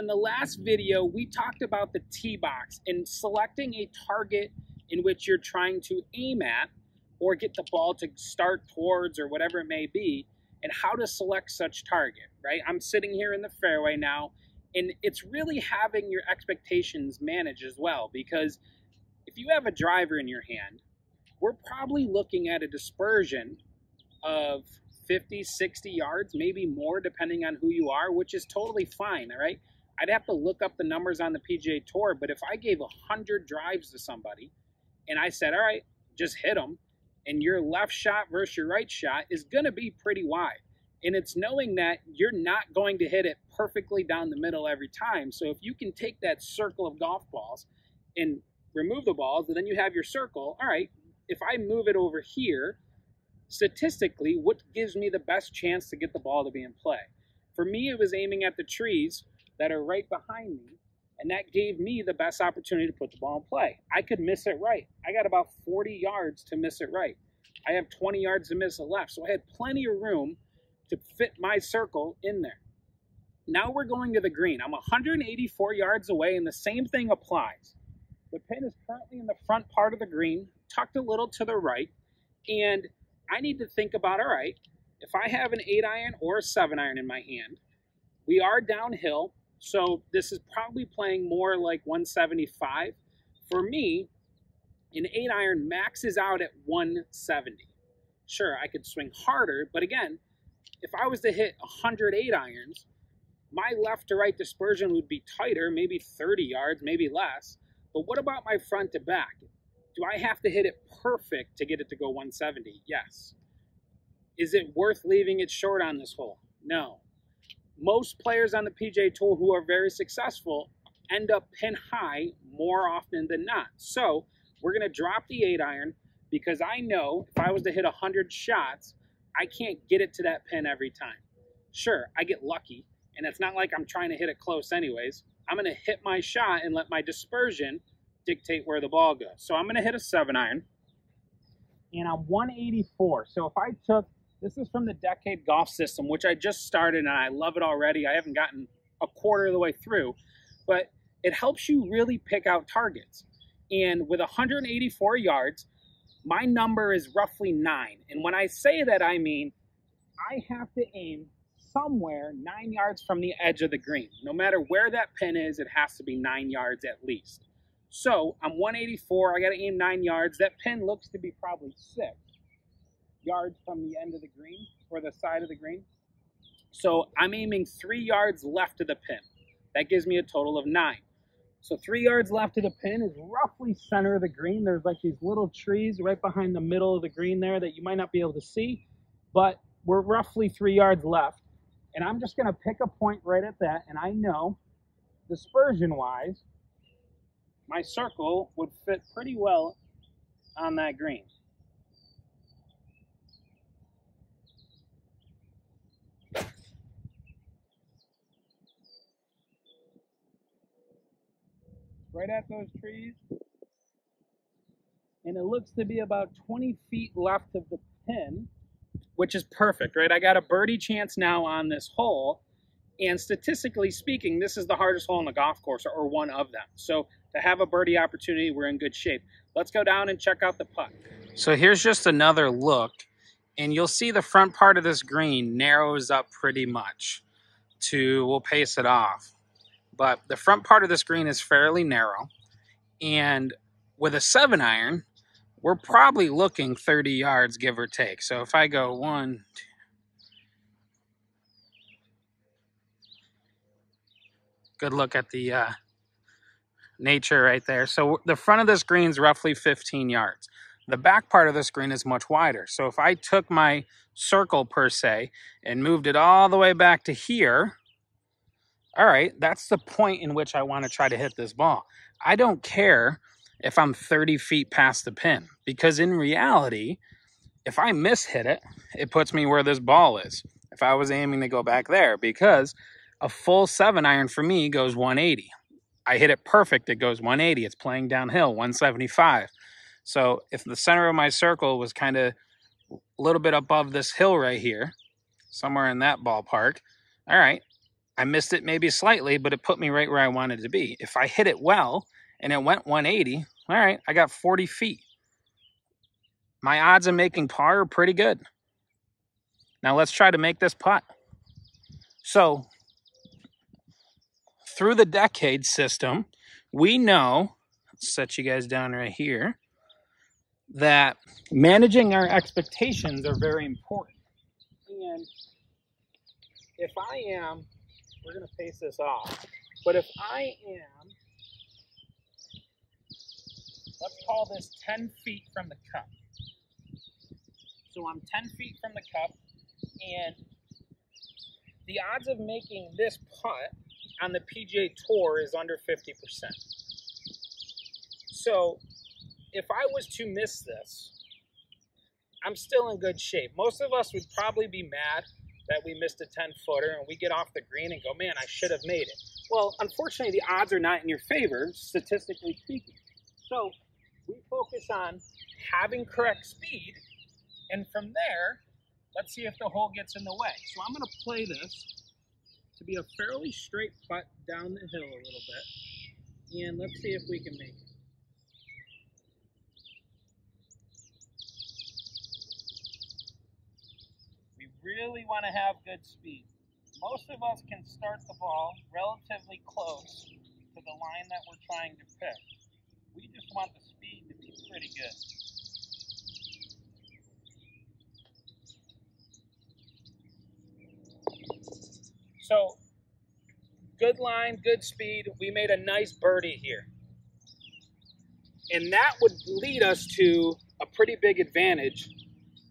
in the last video, we talked about the tee box and selecting a target in which you're trying to aim at or get the ball to start towards or whatever it may be, and how to select such target, right? I'm sitting here in the fairway now, and it's really having your expectations managed as well because if you have a driver in your hand, we're probably looking at a dispersion of 50, 60 yards, maybe more depending on who you are, which is totally fine, all right? I'd have to look up the numbers on the PGA Tour, but if I gave 100 drives to somebody and I said, all right, just hit them, and your left shot versus your right shot is going to be pretty wide. And it's knowing that you're not going to hit it perfectly down the middle every time. So if you can take that circle of golf balls and remove the balls, and then you have your circle, all right, if I move it over here, statistically, what gives me the best chance to get the ball to be in play? For me, it was aiming at the trees that are right behind me, and that gave me the best opportunity to put the ball in play. I could miss it right. I got about 40 yards to miss it right. I have 20 yards to miss it left, so I had plenty of room to fit my circle in there. Now we're going to the green. I'm 184 yards away, and the same thing applies. The pin is currently in the front part of the green, tucked a little to the right, and I need to think about, all right, if I have an 8 iron or a 7 iron in my hand, we are downhill, so this is probably playing more like 175. For me, an 8 iron maxes out at 170. Sure, I could swing harder, but again, if I was to hit 108 irons, my left to right dispersion would be tighter, maybe 30 yards, maybe less. But what about my front to back? Do I have to hit it perfect to get it to go 170? Yes. Is it worth leaving it short on this hole? No most players on the PGA Tour who are very successful end up pin high more often than not. So we're going to drop the 8 iron because I know if I was to hit 100 shots, I can't get it to that pin every time. Sure, I get lucky, and it's not like I'm trying to hit it close anyways. I'm going to hit my shot and let my dispersion dictate where the ball goes. So I'm going to hit a 7 iron, and I'm 184. So if I took this is from the Decade Golf System, which I just started and I love it already. I haven't gotten a quarter of the way through, but it helps you really pick out targets. And with 184 yards, my number is roughly nine. And when I say that, I mean I have to aim somewhere nine yards from the edge of the green. No matter where that pin is, it has to be nine yards at least. So I'm 184. I got to aim nine yards. That pin looks to be probably six yards from the end of the green or the side of the green. So I'm aiming three yards left of the pin. That gives me a total of nine. So three yards left of the pin is roughly center of the green. There's like these little trees right behind the middle of the green there that you might not be able to see, but we're roughly three yards left. And I'm just gonna pick a point right at that, and I know dispersion-wise, my circle would fit pretty well on that green. Right at those trees. And it looks to be about 20 feet left of the pin, which is perfect, right? I got a birdie chance now on this hole. And statistically speaking, this is the hardest hole in the golf course, or one of them. So to have a birdie opportunity, we're in good shape. Let's go down and check out the putt. So here's just another look. And you'll see the front part of this green narrows up pretty much to, we'll pace it off but the front part of the screen is fairly narrow. And with a 7 iron, we're probably looking 30 yards, give or take. So if I go one, two, good look at the uh, nature right there. So the front of the screen is roughly 15 yards. The back part of the screen is much wider. So if I took my circle per se and moved it all the way back to here, all right, that's the point in which I want to try to hit this ball. I don't care if I'm 30 feet past the pin because in reality, if I miss hit it, it puts me where this ball is. If I was aiming to go back there because a full seven iron for me goes 180. I hit it perfect, it goes 180. It's playing downhill, 175. So if the center of my circle was kind of a little bit above this hill right here, somewhere in that ballpark, all right, I missed it maybe slightly, but it put me right where I wanted to be. If I hit it well and it went 180, all right, I got 40 feet. My odds of making par are pretty good. Now let's try to make this putt. So through the decade system, we know, set you guys down right here, that managing our expectations are very important. And if I am, we're going to pace this off, but if I am, let's call this 10 feet from the cup. So I'm 10 feet from the cup, and the odds of making this putt on the PGA Tour is under 50%. So if I was to miss this, I'm still in good shape. Most of us would probably be mad that we missed a 10 footer and we get off the green and go, man, I should have made it. Well, unfortunately, the odds are not in your favor, statistically speaking. So we focus on having correct speed, and from there, let's see if the hole gets in the way. So I'm going to play this to be a fairly straight putt down the hill a little bit, and let's see if we can make it. Really want to have good speed. Most of us can start the ball relatively close to the line that we're trying to pick. We just want the speed to be pretty good. So, good line, good speed. We made a nice birdie here. And that would lead us to a pretty big advantage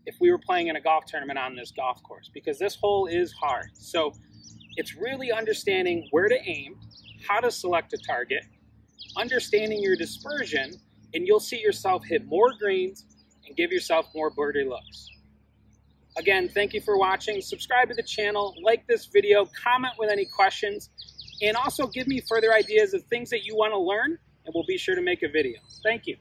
if we were playing in a golf tournament on this golf course because this hole is hard. So it's really understanding where to aim, how to select a target, understanding your dispersion, and you'll see yourself hit more greens and give yourself more birdie looks. Again, thank you for watching. Subscribe to the channel, like this video, comment with any questions, and also give me further ideas of things that you want to learn, and we'll be sure to make a video. Thank you.